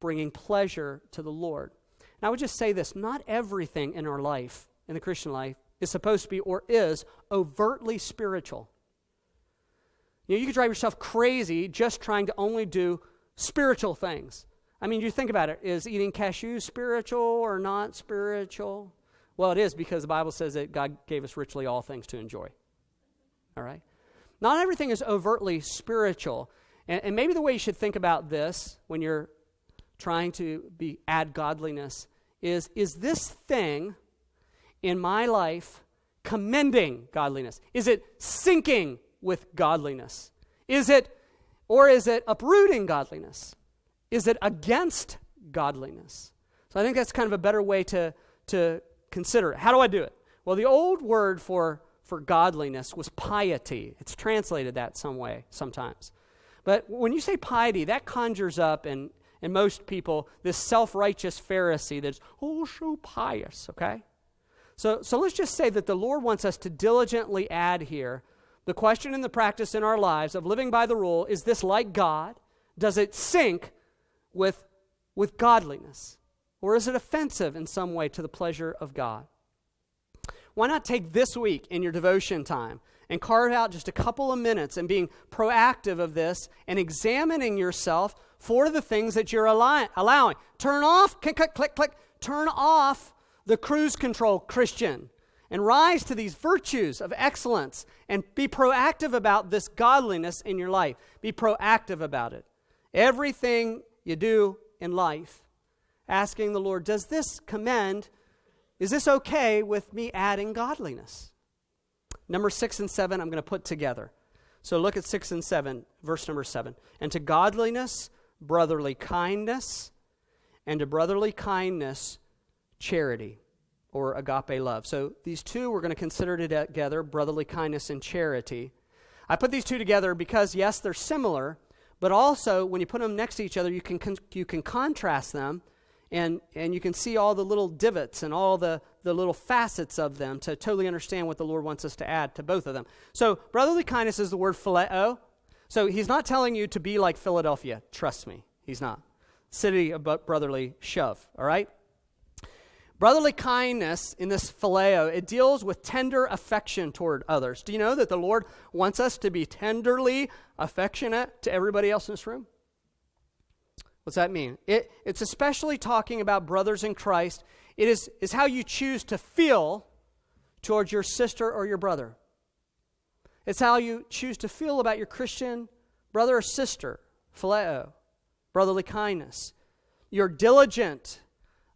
bringing pleasure to the Lord. And I would just say this not everything in our life, in the Christian life, is supposed to be or is overtly spiritual. You know, you could drive yourself crazy just trying to only do spiritual things. I mean, you think about it is eating cashews spiritual or not spiritual? Well, it is because the Bible says that God gave us richly all things to enjoy. All right? Not everything is overtly spiritual. And, and maybe the way you should think about this when you're trying to be add godliness is is this thing in my life commending godliness? Is it syncing with godliness? Is it, or is it uprooting godliness? Is it against godliness? So I think that's kind of a better way to, to consider it. How do I do it? Well, the old word for, for godliness was piety. It's translated that some way sometimes. But when you say piety, that conjures up in, in most people this self righteous Pharisee that's, oh, so pious, okay? So, so let's just say that the Lord wants us to diligently add here the question and the practice in our lives of living by the rule is this like God? Does it sync with, with godliness? Or is it offensive in some way to the pleasure of God? Why not take this week in your devotion time and carve out just a couple of minutes and being proactive of this and examining yourself for the things that you're allowing? Turn off, click, click, click, click, turn off the cruise control Christian and rise to these virtues of excellence and be proactive about this godliness in your life. Be proactive about it. Everything you do in life, asking the Lord, does this commend, is this okay with me adding godliness? Number six and seven, I'm going to put together. So look at six and seven, verse number seven. And to godliness, brotherly kindness, and to brotherly kindness, charity or agape love. So these two we're going to consider together brotherly kindness and charity. I put these two together because, yes, they're similar, but also when you put them next to each other, you can, con- you can contrast them and, and you can see all the little divots and all the, the little facets of them to totally understand what the Lord wants us to add to both of them. So, brotherly kindness is the word phileo. So, he's not telling you to be like Philadelphia. Trust me, he's not. City of brotherly shove, all right? Brotherly kindness in this phileo, it deals with tender affection toward others. Do you know that the Lord wants us to be tenderly affectionate to everybody else in this room? What's that mean? It, it's especially talking about brothers in Christ. It is, is how you choose to feel towards your sister or your brother. It's how you choose to feel about your Christian brother or sister, phileo, brotherly kindness. You're diligent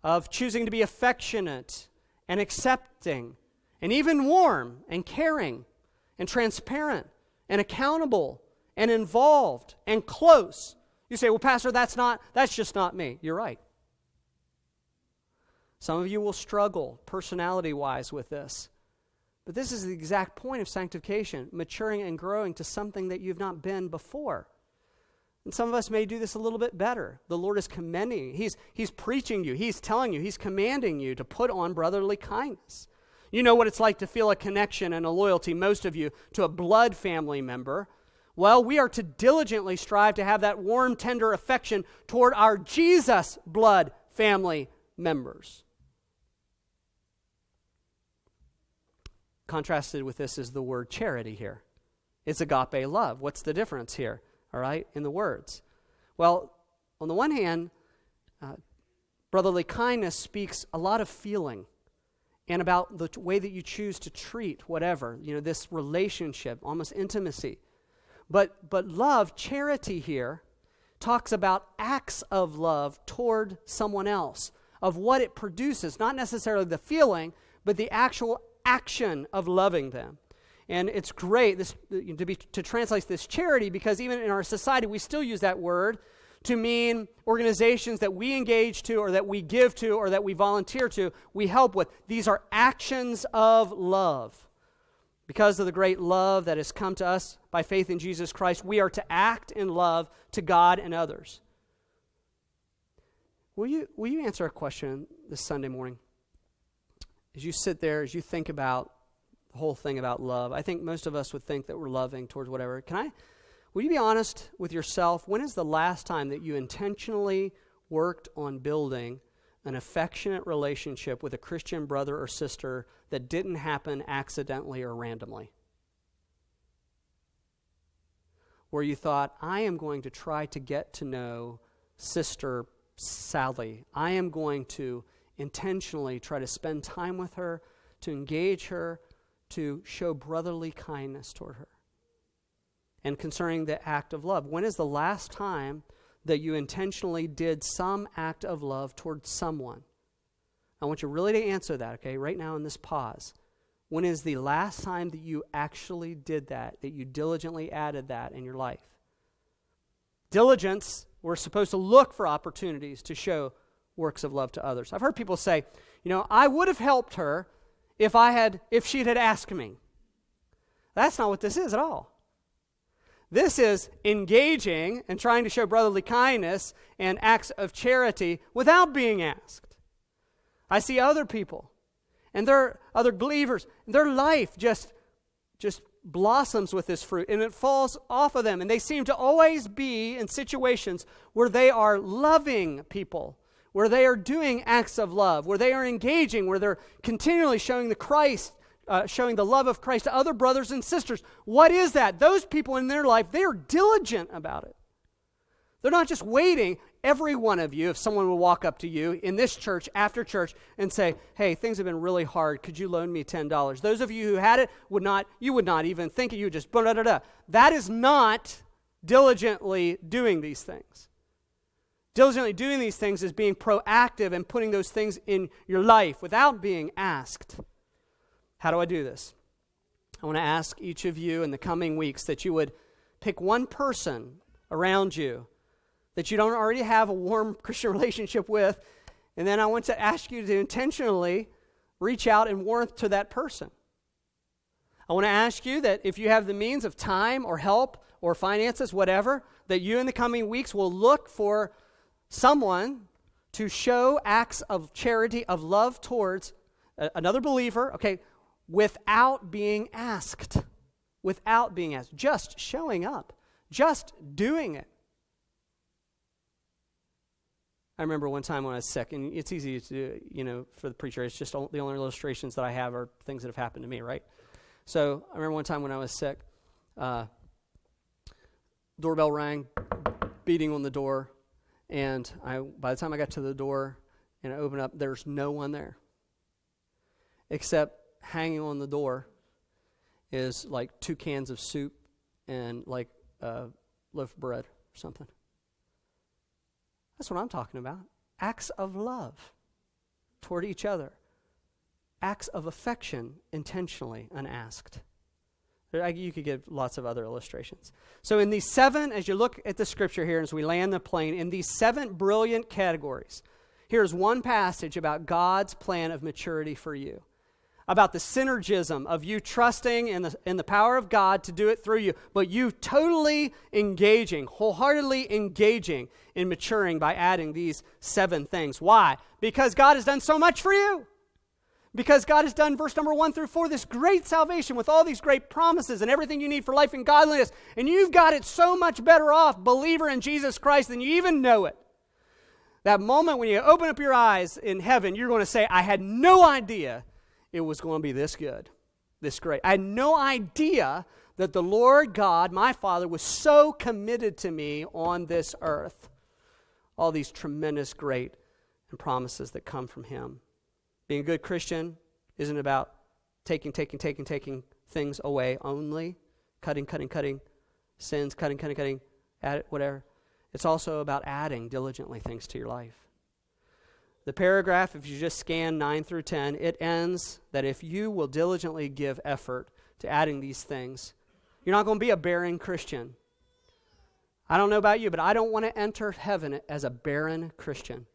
of choosing to be affectionate and accepting and even warm and caring and transparent and accountable and involved and close. You say, well, Pastor, that's not, that's just not me. You're right. Some of you will struggle personality wise with this. But this is the exact point of sanctification maturing and growing to something that you've not been before. And some of us may do this a little bit better. The Lord is commending you. He's, he's preaching you. He's telling you. He's commanding you to put on brotherly kindness. You know what it's like to feel a connection and a loyalty, most of you, to a blood family member. Well, we are to diligently strive to have that warm, tender affection toward our Jesus blood family members. Contrasted with this is the word charity here. It's agape love. What's the difference here? All right, in the words. Well, on the one hand, uh, brotherly kindness speaks a lot of feeling and about the way that you choose to treat whatever, you know, this relationship, almost intimacy. But, but love, charity here, talks about acts of love toward someone else, of what it produces, not necessarily the feeling, but the actual action of loving them. And it's great this, to, be, to translate this charity because even in our society, we still use that word to mean organizations that we engage to or that we give to or that we volunteer to, we help with. These are actions of love. Because of the great love that has come to us by faith in Jesus Christ, we are to act in love to God and others. Will you, will you answer a question this Sunday morning? As you sit there, as you think about whole thing about love, I think most of us would think that we're loving towards whatever. Can I Will you be honest with yourself? When is the last time that you intentionally worked on building an affectionate relationship with a Christian brother or sister that didn't happen accidentally or randomly? Where you thought, I am going to try to get to know Sister Sally. I am going to intentionally try to spend time with her, to engage her, to show brotherly kindness toward her and concerning the act of love. When is the last time that you intentionally did some act of love towards someone? I want you really to answer that, okay, right now in this pause. When is the last time that you actually did that, that you diligently added that in your life? Diligence, we're supposed to look for opportunities to show works of love to others. I've heard people say, you know, I would have helped her if I had if she had asked me. That's not what this is at all. This is engaging and trying to show brotherly kindness and acts of charity without being asked. I see other people and their other believers, their life just just blossoms with this fruit and it falls off of them and they seem to always be in situations where they are loving people where they are doing acts of love where they are engaging where they're continually showing the christ uh, showing the love of Christ to other brothers and sisters. What is that? Those people in their life, they are diligent about it. They're not just waiting. Every one of you, if someone will walk up to you in this church after church and say, "Hey, things have been really hard. Could you loan me ten dollars?" Those of you who had it would not. You would not even think it. You would just da da da. That is not diligently doing these things. Diligently doing these things is being proactive and putting those things in your life without being asked. How do I do this? I want to ask each of you in the coming weeks that you would pick one person around you that you don't already have a warm Christian relationship with, and then I want to ask you to intentionally reach out and warmth to that person. I want to ask you that if you have the means of time or help or finances, whatever, that you in the coming weeks will look for someone to show acts of charity, of love towards another believer. Okay, without being asked. Without being asked. Just showing up. Just doing it. I remember one time when I was sick, and it's easy to do, you know, for the preacher. It's just the only illustrations that I have are things that have happened to me, right? So I remember one time when I was sick, uh, doorbell rang, beating on the door, and I, by the time I got to the door and I opened up, there's no one there, except hanging on the door is like two cans of soup and like a loaf of bread or something. That's what I'm talking about. Acts of love toward each other, acts of affection intentionally unasked. You could give lots of other illustrations. So, in these seven, as you look at the scripture here, as we land the plane, in these seven brilliant categories, here's one passage about God's plan of maturity for you about the synergism of you trusting in the, in the power of God to do it through you, but you totally engaging, wholeheartedly engaging in maturing by adding these seven things. Why? Because God has done so much for you. Because God has done, verse number one through four, this great salvation with all these great promises and everything you need for life and godliness. And you've got it so much better off, believer in Jesus Christ, than you even know it. That moment when you open up your eyes in heaven, you're going to say, I had no idea it was going to be this good, this great. I had no idea that the Lord God, my Father, was so committed to me on this earth. All these tremendous, great, and promises that come from Him. Being a good Christian isn't about taking, taking, taking, taking things away only, cutting, cutting, cutting sins, cutting, cutting, cutting, add whatever. It's also about adding diligently things to your life. The paragraph, if you just scan 9 through 10, it ends that if you will diligently give effort to adding these things, you're not going to be a barren Christian. I don't know about you, but I don't want to enter heaven as a barren Christian.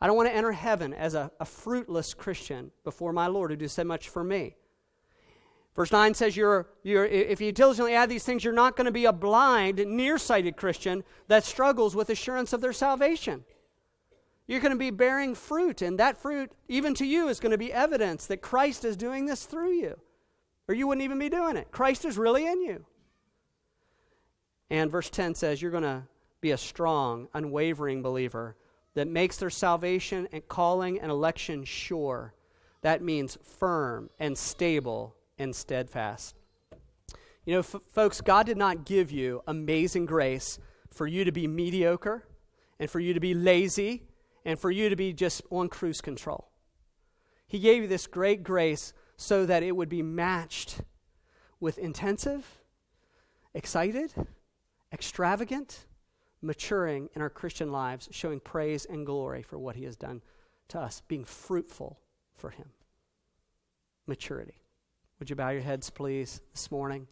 I don't want to enter heaven as a, a fruitless Christian before my Lord who did so much for me. Verse 9 says, you're, you're, if you diligently add these things, you're not going to be a blind, nearsighted Christian that struggles with assurance of their salvation. You're going to be bearing fruit, and that fruit, even to you, is going to be evidence that Christ is doing this through you. Or you wouldn't even be doing it. Christ is really in you. And verse 10 says, You're going to be a strong, unwavering believer that makes their salvation and calling and election sure. That means firm and stable and steadfast. You know, f- folks, God did not give you amazing grace for you to be mediocre and for you to be lazy and for you to be just on cruise control. He gave you this great grace so that it would be matched with intensive, excited, extravagant, maturing in our Christian lives, showing praise and glory for what He has done to us, being fruitful for Him. Maturity. Would you bow your heads, please, this morning?